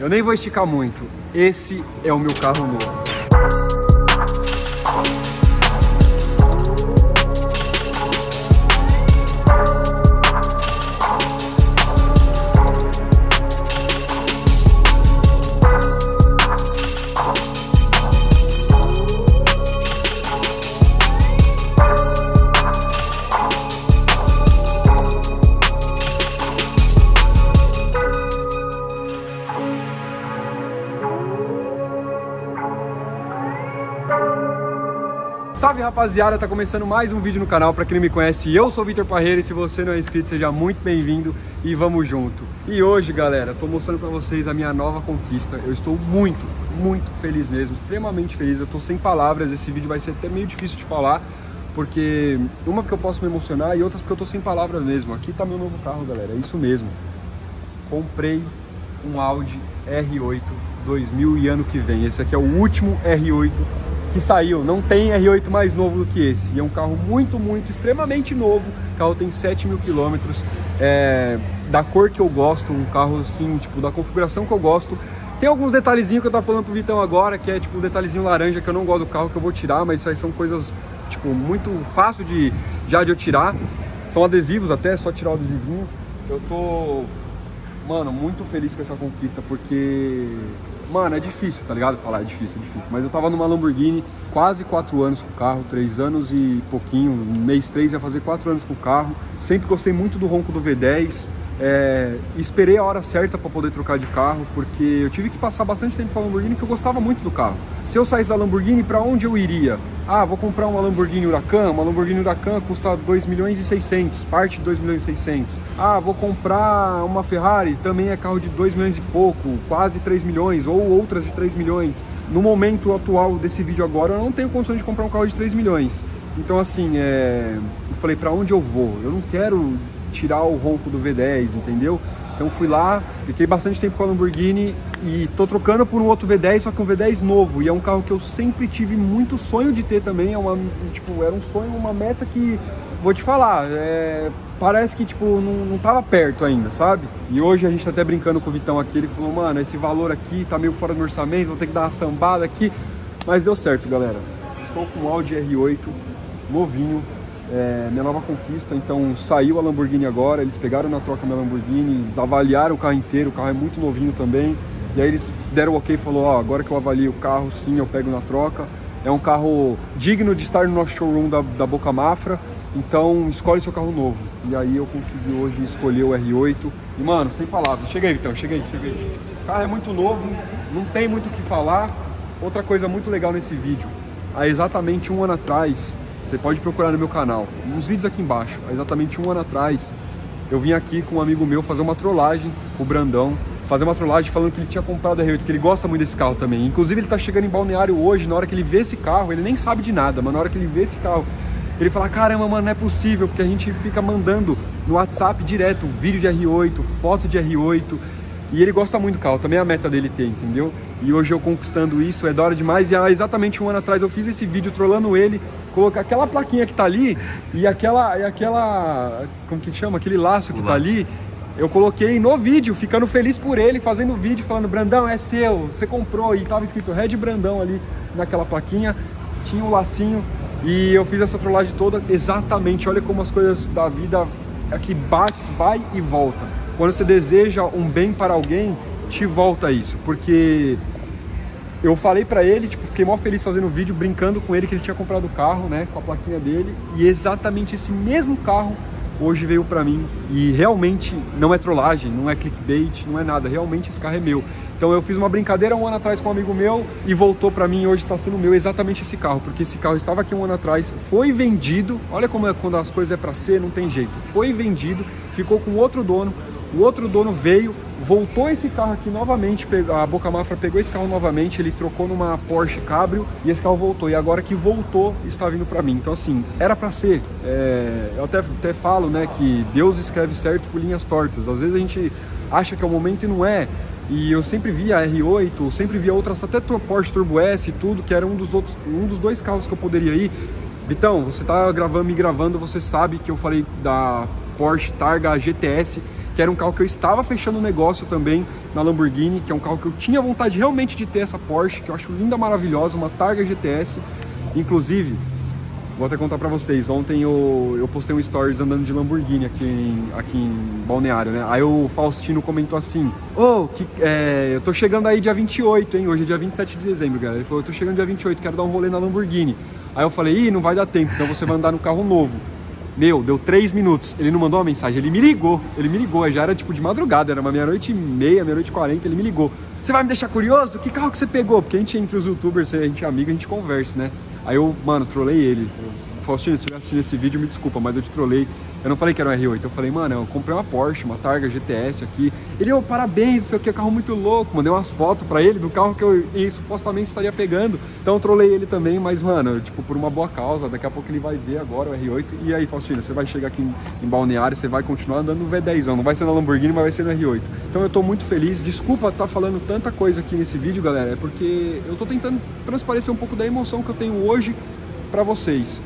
Eu nem vou esticar muito. Esse é o meu carro novo. Salve rapaziada, tá começando mais um vídeo no canal. Pra quem não me conhece, eu sou Vitor Parreira e se você não é inscrito, seja muito bem-vindo e vamos junto. E hoje, galera, tô mostrando pra vocês a minha nova conquista. Eu estou muito, muito feliz mesmo, extremamente feliz. Eu tô sem palavras, esse vídeo vai ser até meio difícil de falar, porque uma porque eu posso me emocionar e outras porque eu tô sem palavras mesmo. Aqui tá meu novo carro, galera, é isso mesmo. Comprei um Audi R8 2000 e ano que vem. Esse aqui é o último R8 que saiu. Não tem R8 mais novo do que esse. E é um carro muito, muito, extremamente novo. O carro tem 7 mil quilômetros. É, da cor que eu gosto, um carro assim, tipo, da configuração que eu gosto. Tem alguns detalhezinhos que eu tava falando pro Vitão agora, que é tipo um detalhezinho laranja que eu não gosto do carro, que eu vou tirar, mas isso aí são coisas, tipo, muito fácil de já de eu tirar. São adesivos até, é só tirar o adesivinho. Eu tô, mano, muito feliz com essa conquista, porque Mano, é difícil, tá ligado? Falar, é difícil, é difícil. Mas eu tava numa Lamborghini, quase 4 anos com o carro, 3 anos e pouquinho, mês 3 ia fazer 4 anos com o carro. Sempre gostei muito do ronco do V10. É, esperei a hora certa para poder trocar de carro, porque eu tive que passar bastante tempo com a Lamborghini, que eu gostava muito do carro. Se eu saísse da Lamborghini, para onde eu iria? Ah, vou comprar uma Lamborghini Huracan, uma Lamborghini Huracan custa 2 milhões e 600, parte de 2 milhões e 600. Ah, vou comprar uma Ferrari, também é carro de 2 milhões e pouco, quase 3 milhões, ou outras de 3 milhões. No momento atual desse vídeo agora, eu não tenho condições de comprar um carro de 3 milhões. Então assim, é... eu falei, para onde eu vou? Eu não quero tirar o ronco do V10, entendeu? Então fui lá, fiquei bastante tempo com a Lamborghini e tô trocando por um outro V10, só que um V10 novo. E é um carro que eu sempre tive muito sonho de ter também. É uma, tipo, era um sonho, uma meta que, vou te falar, é, parece que tipo, não, não tava perto ainda, sabe? E hoje a gente tá até brincando com o Vitão aqui, ele falou, mano, esse valor aqui tá meio fora do orçamento, vou ter que dar uma sambada aqui. Mas deu certo, galera. Estou com um Audi R8 novinho, é, minha nova conquista, então saiu a Lamborghini agora, eles pegaram na troca minha Lamborghini, eles avaliaram o carro inteiro, o carro é muito novinho também, e aí eles deram o ok e falou, ó, agora que eu avalio o carro, sim, eu pego na troca. É um carro digno de estar no nosso showroom da, da Boca Mafra, então escolhe seu carro novo. E aí eu consegui hoje escolher o R8. E mano, sem palavras, chega aí Vitão, chega aí, chega aí. O carro é muito novo, não tem muito o que falar. Outra coisa muito legal nesse vídeo, há exatamente um ano atrás, você pode procurar no meu canal, uns vídeos aqui embaixo. Há exatamente um ano atrás, eu vim aqui com um amigo meu fazer uma trollagem, o Brandão, fazer uma trollagem falando que ele tinha comprado a R8, que ele gosta muito desse carro também. Inclusive ele tá chegando em Balneário hoje, na hora que ele vê esse carro, ele nem sabe de nada, mas na hora que ele vê esse carro, ele fala, caramba, mano, não é possível, porque a gente fica mandando no WhatsApp direto vídeo de R8, foto de R8, e ele gosta muito do carro, também é a meta dele ter, entendeu? E hoje eu conquistando isso é da hora demais. E há exatamente um ano atrás eu fiz esse vídeo trollando ele, colocar aquela plaquinha que tá ali e aquela. E aquela como que chama? Aquele laço que o tá laço. ali. Eu coloquei no vídeo, ficando feliz por ele, fazendo vídeo, falando, Brandão, é seu, você comprou, e tava escrito Red Brandão ali naquela plaquinha, tinha o um lacinho, e eu fiz essa trollagem toda exatamente, olha como as coisas da vida aqui bate, vai e volta quando você deseja um bem para alguém, te volta isso, porque eu falei para ele, tipo, fiquei mó feliz fazendo o vídeo, brincando com ele que ele tinha comprado o carro, né, com a plaquinha dele, e exatamente esse mesmo carro hoje veio para mim. E realmente não é trollagem, não é clickbait, não é nada, realmente esse carro é meu. Então eu fiz uma brincadeira um ano atrás com um amigo meu e voltou para mim e hoje está sendo meu exatamente esse carro, porque esse carro estava aqui um ano atrás, foi vendido, olha como é quando as coisas é para ser, não tem jeito, foi vendido, ficou com outro dono, o outro dono veio, voltou esse carro aqui novamente, a Boca Mafra pegou esse carro novamente, ele trocou numa Porsche Cabrio e esse carro voltou. E agora que voltou, está vindo para mim. Então assim, era para ser. É, eu até, até falo, né, que Deus escreve certo por linhas tortas. Às vezes a gente acha que é o momento e não é. E eu sempre via a R8, sempre via outras, até Porsche Turbo S e tudo, que era um dos outros, um dos dois carros que eu poderia ir. Vitão, você tá gravando, me gravando, você sabe que eu falei da Porsche Targa GTS que era um carro que eu estava fechando um negócio também na Lamborghini, que é um carro que eu tinha vontade realmente de ter essa Porsche, que eu acho linda, maravilhosa, uma Targa GTS. Inclusive, Vou até contar pra vocês, ontem eu, eu postei um stories andando de Lamborghini aqui em, aqui em Balneário, né? Aí o Faustino comentou assim, ô, oh, é, eu tô chegando aí dia 28, hein? Hoje é dia 27 de dezembro, galera. Ele falou, eu tô chegando dia 28, quero dar um rolê na Lamborghini. Aí eu falei, ih, não vai dar tempo, então você vai andar no carro novo. Meu, deu três minutos. Ele não mandou uma mensagem, ele me ligou. Ele me ligou, já era tipo de madrugada, era uma meia-noite e meia, meia-noite e quarenta, ele me ligou. Você vai me deixar curioso? Que carro que você pegou? Porque a gente, entre os youtubers, a gente é amigo, a gente conversa, né? Aí eu, mano, trolei ele. Faustino, se você assistir esse vídeo, me desculpa, mas eu te trolei. Eu não falei que era um R8, eu falei, mano, eu comprei uma Porsche, uma Targa GTS aqui. Ele, ô, oh, parabéns, não sei o que, carro muito louco. Mandei umas fotos pra ele do carro que eu e, supostamente estaria pegando. Então eu trolei ele também, mas, mano, tipo, por uma boa causa. Daqui a pouco ele vai ver agora o R8. E aí, Faustino, você vai chegar aqui em, em Balneário, você vai continuar andando no V10, não vai ser na Lamborghini, mas vai ser no R8. Então eu tô muito feliz. Desculpa estar tá falando tanta coisa aqui nesse vídeo, galera, é porque eu tô tentando transparecer um pouco da emoção que eu tenho hoje para vocês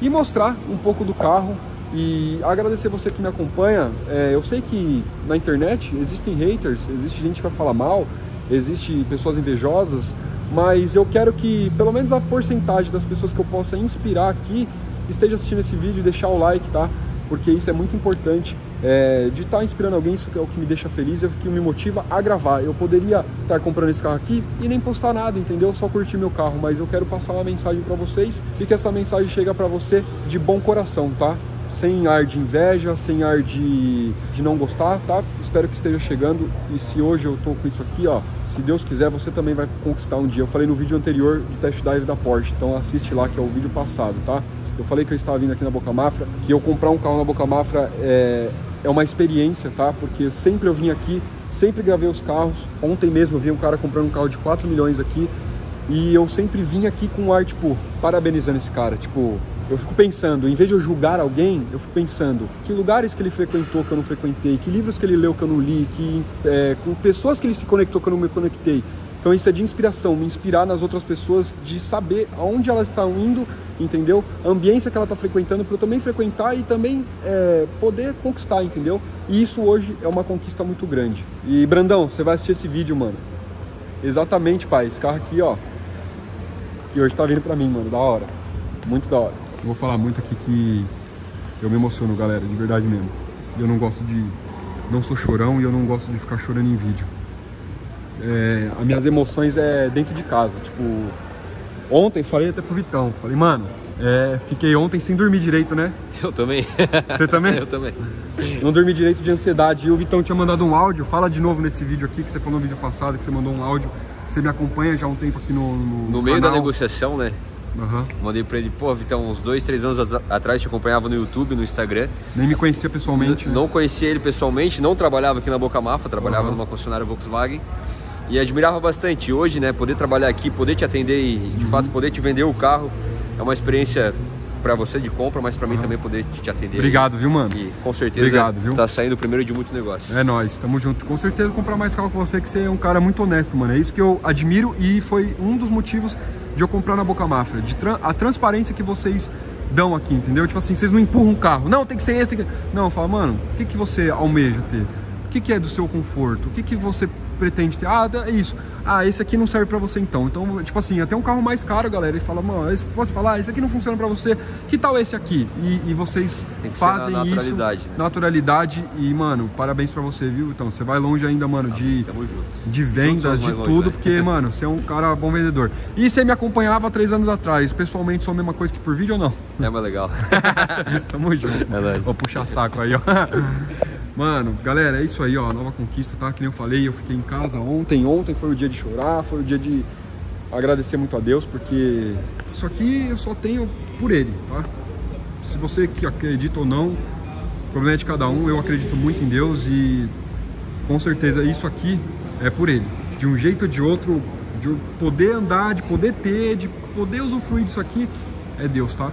e mostrar um pouco do carro e agradecer você que me acompanha. É, eu sei que na internet existem haters, existe gente que vai falar mal, existe pessoas invejosas, mas eu quero que pelo menos a porcentagem das pessoas que eu possa inspirar aqui esteja assistindo esse vídeo e deixar o like, tá? Porque isso é muito importante é, de estar tá inspirando alguém, isso é o que me deixa feliz, é o que me motiva a gravar. Eu poderia estar comprando esse carro aqui e nem postar nada, entendeu? Só curtir meu carro, mas eu quero passar uma mensagem para vocês e que essa mensagem chegue para você de bom coração, tá? Sem ar de inveja, sem ar de, de não gostar, tá? Espero que esteja chegando e se hoje eu tô com isso aqui, ó, se Deus quiser, você também vai conquistar um dia. Eu falei no vídeo anterior do test drive da Porsche, então assiste lá que é o vídeo passado, tá? Eu falei que eu estava vindo aqui na Boca Mafra, que eu comprar um carro na Boca Mafra é, é uma experiência, tá? Porque sempre eu vim aqui, sempre gravei os carros. Ontem mesmo eu vi um cara comprando um carro de 4 milhões aqui e eu sempre vim aqui com um ar, tipo, parabenizando esse cara. Tipo, eu fico pensando, em vez de eu julgar alguém, eu fico pensando que lugares que ele frequentou que eu não frequentei, que livros que ele leu que eu não li, que é, com pessoas que ele se conectou que eu não me conectei. Então isso é de inspiração, me inspirar nas outras pessoas, de saber aonde elas estão indo, entendeu? A ambiência que ela está frequentando para eu também frequentar e também é, poder conquistar, entendeu? E isso hoje é uma conquista muito grande. E Brandão, você vai assistir esse vídeo, mano. Exatamente, pai. Esse carro aqui, ó, que hoje tá vindo para mim, mano, da hora. Muito da hora. Eu vou falar muito aqui que eu me emociono, galera, de verdade mesmo. Eu não gosto de. Não sou chorão e eu não gosto de ficar chorando em vídeo é, as minhas emoções é dentro de casa. Tipo, ontem falei até pro Vitão, falei, mano, é, fiquei ontem sem dormir direito, né? Eu também. Você também? Eu também. Não dormi direito de ansiedade. E o Vitão tinha mandado um áudio. Fala de novo nesse vídeo aqui, que você falou no vídeo passado, que você mandou um áudio. Você me acompanha já há um tempo aqui no No, no meio da negociação, né? Uhum. Mandei pra ele, pô, Vitão, uns dois, três anos atrás te acompanhava no YouTube, no Instagram. Nem me conhecia pessoalmente. N né? Não conhecia ele pessoalmente, não trabalhava aqui na Boca Mafa, trabalhava uhum. numa concessionária Volkswagen e admirava bastante. Hoje, né, poder trabalhar aqui, poder te atender e de uhum. fato poder te vender o carro é uma experiência para você de compra, mas para mim também poder te atender. Obrigado, viu, mano? E com certeza Obrigado, viu? tá saindo o primeiro de muitos negócios. É nóis, tamo junto. Com certeza comprar mais carro com você, que você é um cara muito honesto, mano. É isso que eu admiro e foi um dos motivos de eu comprar na Boca Mafra. De tra a transparência que vocês dão aqui, entendeu? Tipo assim, vocês não empurram um carro. Não, tem que ser esse, tem que... Não, fala, mano, o que, que você almeja ter? O que, que é do seu conforto? O que, que você pretende ter. Ah, é isso. Ah, esse aqui não serve para você então. Então, tipo assim, até um carro mais caro, galera, e fala, mano, esse, pode falar, esse aqui não funciona para você. Que tal esse aqui? E, e vocês fazem na naturalidade, isso. Né? Naturalidade. E, mano, parabéns para você, viu? Então, você vai longe ainda, mano, de, de vendas, de tudo, longe, porque, mano, você é um cara bom vendedor. E você me acompanhava três anos atrás. Pessoalmente, sou a mesma coisa que por vídeo ou não? É, mas legal. Tamo junto. É Vou puxar saco aí, ó. Mano, galera, é isso aí, ó, nova conquista, tá? Que nem eu falei, eu fiquei em casa ontem, ontem foi o dia de chorar, foi o dia de agradecer muito a Deus, porque isso aqui eu só tenho por Ele, tá? Se você que acredita ou não, o problema é de cada um, eu acredito muito em Deus e com certeza isso aqui é por Ele. De um jeito ou de outro, de poder andar, de poder ter, de poder usufruir disso aqui, é Deus, tá?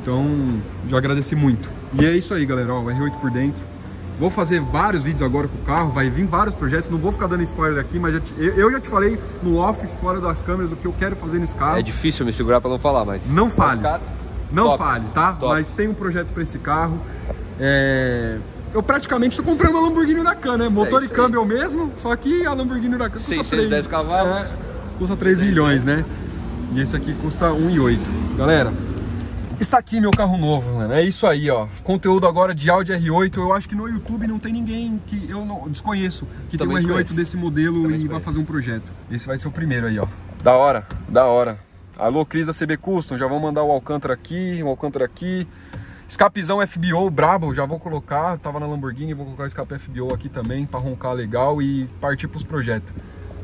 Então, já agradeci muito. E é isso aí, galera, ó, o R8 por dentro Vou fazer vários vídeos agora com o carro, vai vir vários projetos, não vou ficar dando spoiler aqui, mas já te, eu já te falei no off, fora das câmeras, o que eu quero fazer nesse carro. É difícil me segurar para não falar, mas... Não fale, não top. fale, tá? Top. Mas tem um projeto para esse carro. É... eu praticamente tô comprando uma Lamborghini Huracan, né? Motor É e câmbio é o mesmo, só que a Lamborghini Huracan custa 610 três- cavalos. É, custa 3 milhões, né? E esse aqui custa 1,8. Galera, está aqui meu carro novo, mano. É isso aí, ó. Conteúdo agora de Audi R8. Eu acho que no YouTube não tem ninguém que eu não desconheço que Também tem um R8 desconheço. desse modelo Também e vai fazer um projeto. Esse vai ser o primeiro aí, ó. Da hora, da hora. Alô, Cris da CB Custom, já vou mandar o Alcântara aqui, o Alcântara aqui. Escapezão FBO brabo, já vou colocar. Tava na Lamborghini, vou colocar o escape FBO aqui também pra roncar legal e partir pros projetos.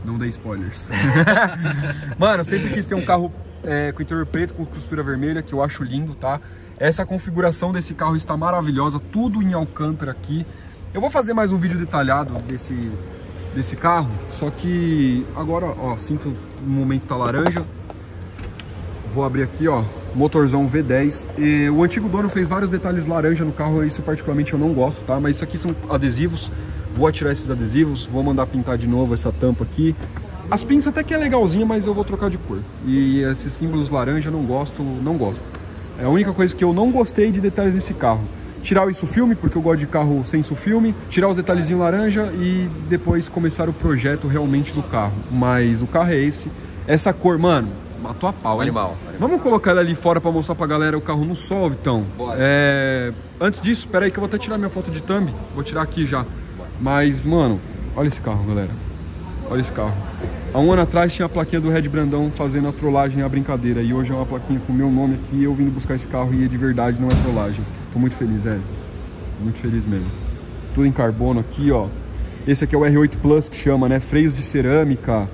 Não dei spoilers. Mano, eu sempre quis ter um carro é, com interior preto com costura vermelha, que eu acho lindo, tá? Essa configuração desse carro está maravilhosa, tudo em Alcântara aqui. Eu vou fazer mais um vídeo detalhado desse, desse carro, só que agora, ó, sinto no momento tá laranja. Vou abrir aqui, ó, motorzão V10. E o antigo dono fez vários detalhes laranja no carro, isso particularmente eu não gosto, tá? Mas isso aqui são adesivos. Vou atirar esses adesivos, vou mandar pintar de novo essa tampa aqui. As pinças até que é legalzinha, mas eu vou trocar de cor. E esses símbolos laranja não gosto, não gosto. É a única coisa que eu não gostei de detalhes nesse carro. Tirar o isso filme, porque eu gosto de carro sem isso filme, tirar os detalhezinhos laranja e depois começar o projeto realmente do carro. Mas o carro é esse. Essa cor, mano, matou a pau? Animal, animal. Vamos colocar ele ali fora pra mostrar pra galera o carro no sol, Vitão? Bora. É... Antes disso, pera aí que eu vou até tirar minha foto de thumb. Vou tirar aqui já. Mas, mano, olha esse carro, galera. Olha esse carro. Há um ano atrás tinha a plaquinha do Red Brandão fazendo a trollagem, a brincadeira. E hoje é uma plaquinha com o meu nome aqui, eu vindo buscar esse carro e de verdade não é trollagem. Tô muito feliz, velho. Muito feliz mesmo. Tudo em carbono aqui, ó. Esse aqui é o R8 Plus que chama, né? Freios de cerâmica.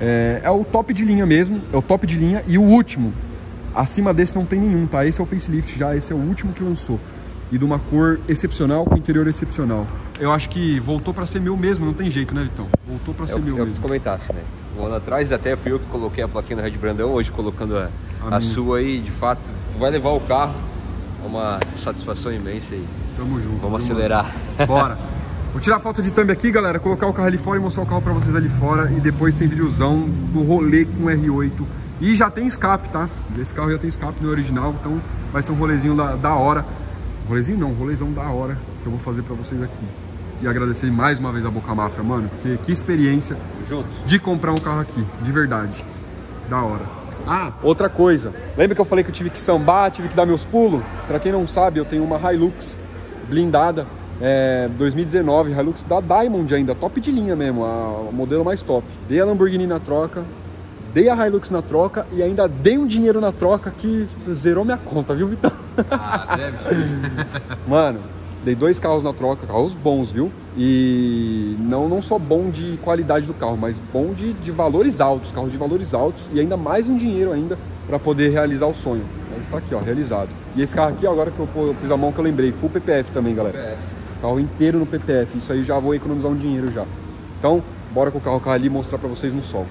É, é o top de linha mesmo. É o top de linha. E o último, acima desse não tem nenhum, tá? Esse é o facelift já, esse é o último que lançou. E de uma cor excepcional, com interior excepcional. Eu acho que voltou pra ser meu mesmo, não tem jeito, né, Vitão? Voltou pra É ser meu é o que tu mesmo. comentasse, né? Um ano atrás até fui eu que coloquei a plaquinha no Red Brandão, hoje colocando a, A a sua aí, de fato, vai levar o carro. É uma satisfação imensa e Tamo junto. vamos acelerar. mano? Bora. Vou tirar foto de thumb aqui, galera, colocar o carro ali fora e mostrar o carro pra vocês ali fora. E depois tem videozão do rolê com o R8. E já tem escape, tá? Esse carro já tem escape no original, então vai ser um rolezinho da, da hora. Rolezinho não, rolezão da hora que eu vou fazer pra vocês aqui. E agradecer mais uma vez a Boca Mafra, mano, porque que experiência Juntos. de comprar um carro aqui, de verdade. Da hora. Ah, outra coisa. Lembra que eu falei que eu tive que sambar, tive que dar meus pulos? Pra quem não sabe, eu tenho uma Hilux blindada, é, 2019, Hilux da Diamond ainda, top de linha mesmo, a, o modelo mais top. Dei a Lamborghini na troca, dei a Hilux na troca e ainda dei um dinheiro na troca que zerou minha conta, viu, Vitão? Ah, deve ser. Mano, dei dois carros na troca, carros bons, viu? E não, não só bom de qualidade do carro, mas bom de, de valores altos, carros de valores altos e ainda mais um dinheiro ainda para poder realizar o sonho. Mas está aqui, ó, realizado. E esse carro aqui, agora que eu, pus a mão que eu lembrei, full PPF também, galera. Carro inteiro no PPF, isso aí já vou economizar um dinheiro já. Então, bora com o carro carro ali e mostrar pra vocês no sol.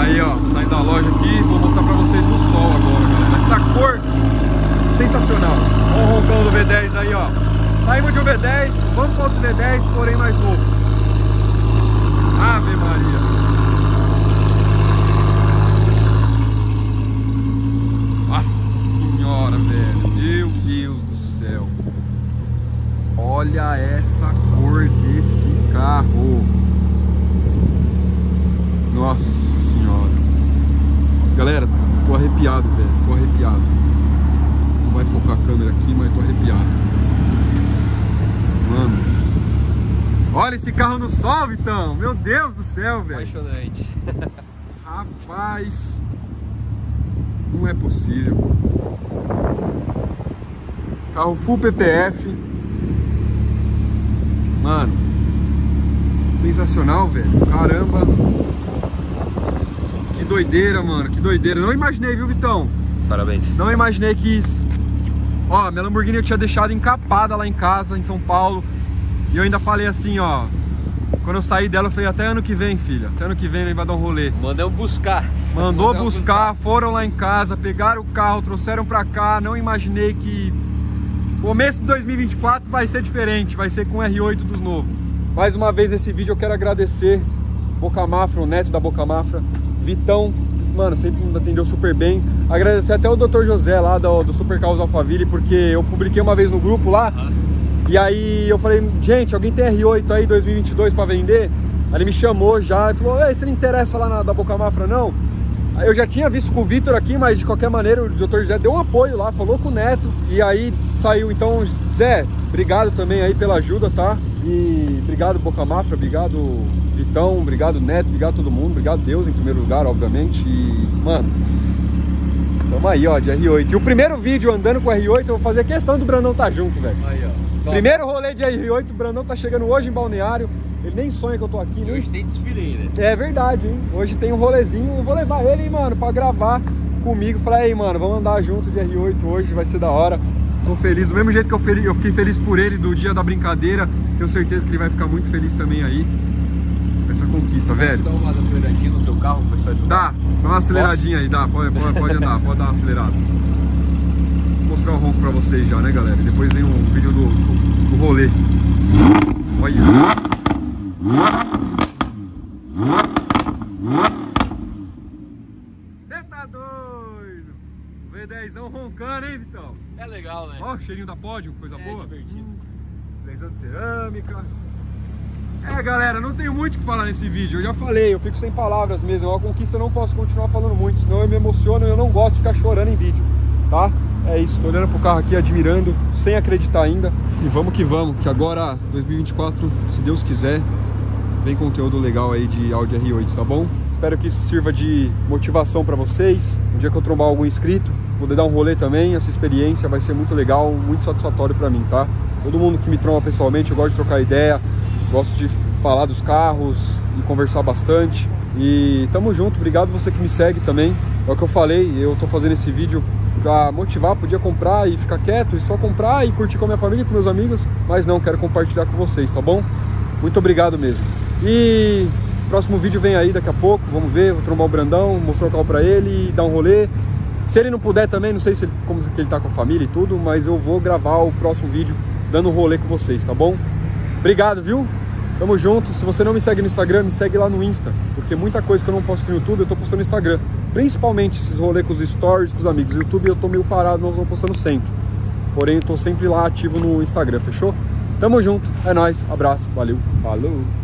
Aí, ó, saindo da loja aqui, vou mostrar pra vocês no sol agora, galera. Essa cor sensacional. Olha o roncão do V10 aí, ó. Saímos de um V10, vamos para outro V10, porém mais novo. Ave Maria. Nossa senhora, velho. Meu Deus do céu. Olha essa cor desse carro. Nossa senhora. Galera, tô arrepiado, velho. Tô arrepiado. Não vai focar a câmera aqui, mas tô arrepiado. Mano. Olha esse carro no sol, Vitão. Meu Deus do céu, velho. Apaixonante. Rapaz, não é possível. Carro full PPF. Mano, sensacional, velho. Caramba. Que doideira, mano. Que doideira. Não imaginei, viu, Vitão? Parabéns. Não imaginei que. Ó, minha Lamborghini eu tinha deixado encapada lá em casa, em São Paulo. E eu ainda falei assim, ó. Quando eu saí dela, eu falei, até ano que vem, filha. Até ano que vem ele vai dar um rolê. Mandamos buscar. Mandou Mandamos buscar, foram lá em casa, pegaram o carro, trouxeram pra cá. Não imaginei que começo de 2024 vai ser diferente, vai ser com o R8 dos novos. Mais uma vez nesse vídeo eu quero agradecer Boca Mafra, o neto da Boca Mafra, Vitão, mano, sempre me atendeu super bem. Agradecer até o Dr. José lá do, do Super Carros Alphaville, porque eu publiquei uma vez no grupo lá. E aí eu falei, gente, alguém tem R8 aí 2022 para vender? Aí ele me chamou já e falou, Ei, você não interessa lá na da Boca Mafra não? Aí eu já tinha visto com o Vitor aqui, mas de qualquer maneira o Dr. José deu um apoio lá, falou com o Neto. E aí saiu, então, Zé, obrigado também aí pela ajuda, tá? E obrigado Boca Mafra, obrigado Vitão, obrigado Neto, obrigado todo mundo, obrigado Deus em primeiro lugar, obviamente. E, mano, tamo aí, ó, de R8. E o primeiro vídeo andando com R8, eu vou fazer questão do Brandão tá junto, velho. Aí, ó. Primeiro rolê de R8, o Brandão tá chegando hoje em Balneário. Ele nem sonha que eu tô aqui. E hoje tem desfile né? É verdade, hein? Hoje tem um rolezinho. Eu vou levar ele, mano, pra gravar comigo. Falei, aí, mano, vamos andar junto de R8 hoje, vai ser da hora. Tô feliz, do mesmo jeito que eu, feliz, eu fiquei feliz por ele do dia da brincadeira. Tenho certeza que ele vai ficar muito feliz também aí. Com essa conquista, Posso velho. Dá uma aceleradinha no teu carro, pessoal? Dá, dá uma aceleradinha Posso? aí, dá. Pode, pode, pode andar, pode dar uma acelerada. Mostrar o ronco pra vocês já, né, galera? Depois vem um vídeo do, do, do rolê. Olha. Você tá doido? O V10 roncando, hein, Vitão? É legal, né? Ó, o cheirinho da pódio, coisa é boa. divertido. Hum, de cerâmica. É, galera, não tenho muito o que falar nesse vídeo. Eu já falei, eu fico sem palavras mesmo. É uma conquista eu não posso continuar falando muito, senão eu me emociono e eu não gosto de ficar chorando em vídeo, tá? É isso, tô olhando pro carro aqui, admirando, sem acreditar ainda. E vamos que vamos, que agora, 2024, se Deus quiser, vem conteúdo legal aí de Audi R8, tá bom? Espero que isso sirva de motivação para vocês. Um dia que eu trombar algum inscrito, poder dar um rolê também, essa experiência vai ser muito legal, muito satisfatório para mim, tá? Todo mundo que me tromba pessoalmente, eu gosto de trocar ideia, gosto de falar dos carros e conversar bastante. E tamo junto, obrigado você que me segue também. É o que eu falei, eu tô fazendo esse vídeo para motivar, podia comprar e ficar quieto e só comprar e curtir com a minha família, com meus amigos, mas não, quero compartilhar com vocês, tá bom? Muito obrigado mesmo. E próximo vídeo vem aí daqui a pouco, vamos ver, vou trombar o Brandão, mostrar o carro pra ele e dar um rolê. Se ele não puder também, não sei se ele, como que ele tá com a família e tudo, mas eu vou gravar o próximo vídeo dando um rolê com vocês, tá bom? Obrigado, viu? Tamo junto. Se você não me segue no Instagram, me segue lá no Insta, porque muita coisa que eu não posto no YouTube eu tô postando no Instagram. Principalmente esses rolês com os stories, com os amigos. No YouTube eu tô meio parado, não tô postando sempre. Porém, eu tô sempre lá ativo no Instagram, fechou? Tamo junto, é nóis, abraço, valeu, falou!